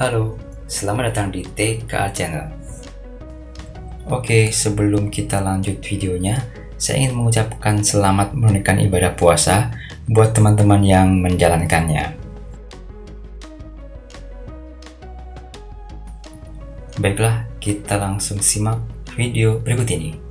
Halo, selamat datang di TK Channel. Oke, sebelum kita lanjut videonya, saya ingin mengucapkan selamat menunaikan ibadah puasa buat teman-teman yang menjalankannya. Baiklah, kita langsung simak video berikut ini.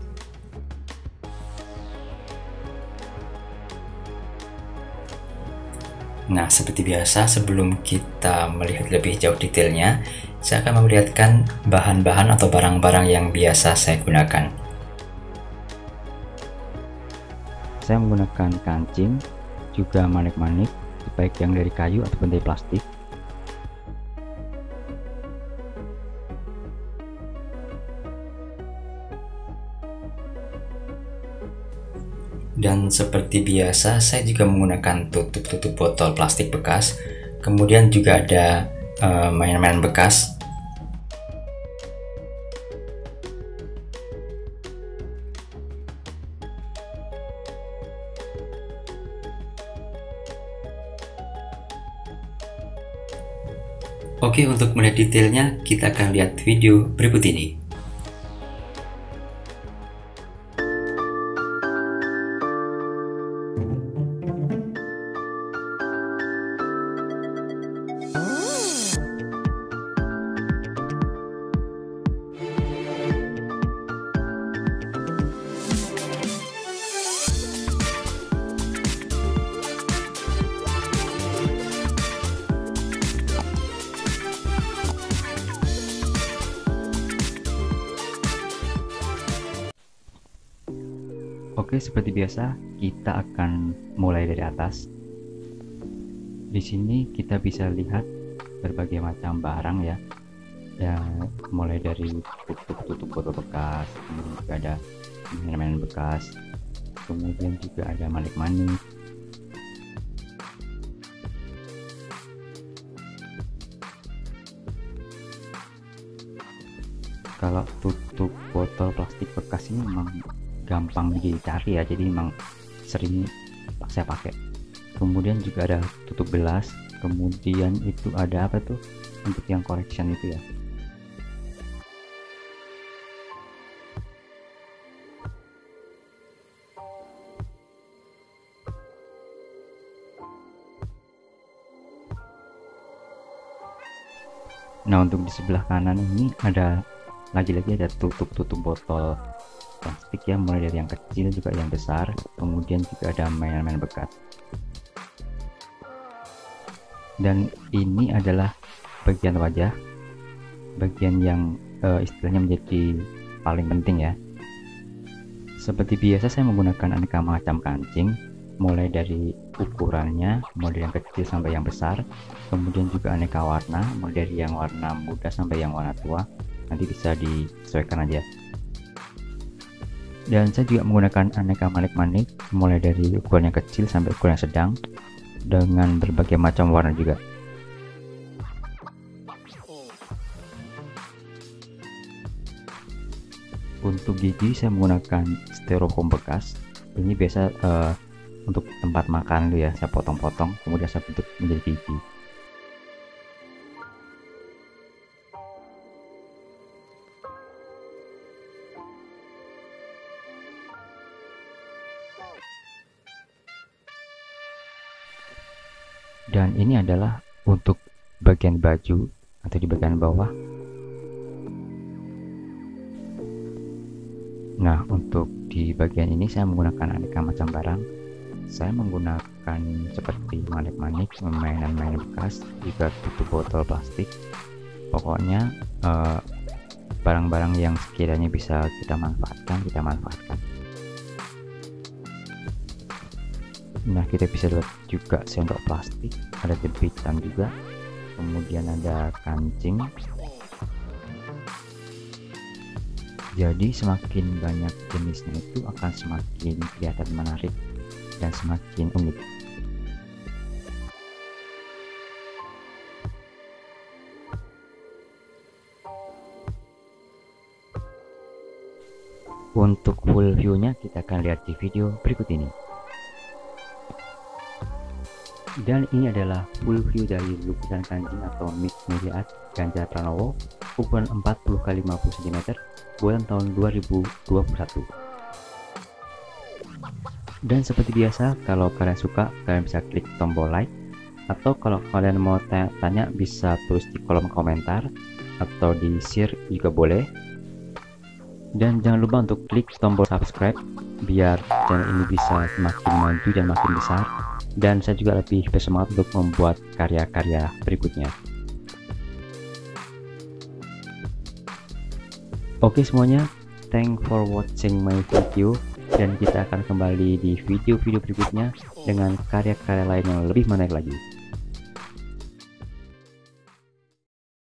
Nah, seperti biasa, sebelum kita melihat lebih jauh detailnya, saya akan memperlihatkan bahan-bahan atau barang-barang yang biasa saya gunakan. Saya menggunakan kancing, juga manik-manik, baik yang dari kayu ataupun dari plastik. Dan seperti biasa saya juga menggunakan tutup-tutup botol plastik bekas kemudian juga ada eh, mainan-mainan uh, bekas Oke, untuk melihat detailnya, kita akan lihat video berikut ini. Oke, seperti biasa, kita akan mulai dari atas. Di sini kita bisa lihat berbagai macam barang ya. Ya, mulai dari tutup-tutup botol bekas, kemudian juga ada mainan-mainan bekas, kemudian juga ada manik-manik, kalau tutup botol plastik bekas ini memang gampang dicari ya jadi memang sering saya pakai. Kemudian juga ada tutup gelas kemudian itu ada apa tuh untuk yang correction itu ya? Nah untuk di sebelah kanan ini ada lagi-lagi ada tutup-tutup botol plastik ya mulai dari yang kecil juga yang besar kemudian juga ada mainan-mainan bekas. Dan ini adalah bagian wajah bagian yang uh, istilahnya menjadi paling penting ya. Seperti biasa saya menggunakan aneka macam kancing mulai dari ukurannya mulai yang kecil sampai yang besar kemudian juga aneka warna mulai dari yang warna muda sampai yang warna tua nanti bisa disesuaikan aja dan saya juga menggunakan aneka manik-manik mulai dari ukuran yang kecil sampai ukuran yang sedang dengan berbagai macam warna juga. Untuk gigi saya menggunakan styrofoam bekas. Ini biasa uh, untuk tempat makan ya saya potong-potong kemudian saya bentuk menjadi gigi dan ini adalah untuk bagian baju atau di bagian bawah. Nah untuk di bagian ini saya menggunakan aneka macam barang. Saya menggunakan seperti manik-manik mainan-mainan bekas juga tutup botol plastik. Pokoknya eh, barang-barang uh, yang sekiranya bisa kita manfaatkan kita manfaatkan nah kita bisa lihat juga sendok plastik ada jepitan juga kemudian ada kancing. Jadi semakin banyak jenisnya itu akan semakin kelihatan menarik dan semakin unik. Untuk full view nya kita akan lihat di video berikut ini dan ini adalah full view dari lukisan kanjeng atau mix Miriat Ganjar Pranowo ukuran 40 x 50 cm buatan tahun 2021 dan seperti biasa kalau kalian suka kalian bisa klik tombol like atau kalau kalian mau tanya-tanya bisa tulis di kolom komentar atau di share juga boleh. Dan jangan lupa untuk klik tombol subscribe biar channel ini bisa semakin maju dan makin besar. Dan saya juga lebih bersemangat untuk membuat karya-karya berikutnya. Oke semuanya thank for watching my video. Dan kita akan kembali di video-video berikutnya dengan karya-karya lain yang lebih menarik lagi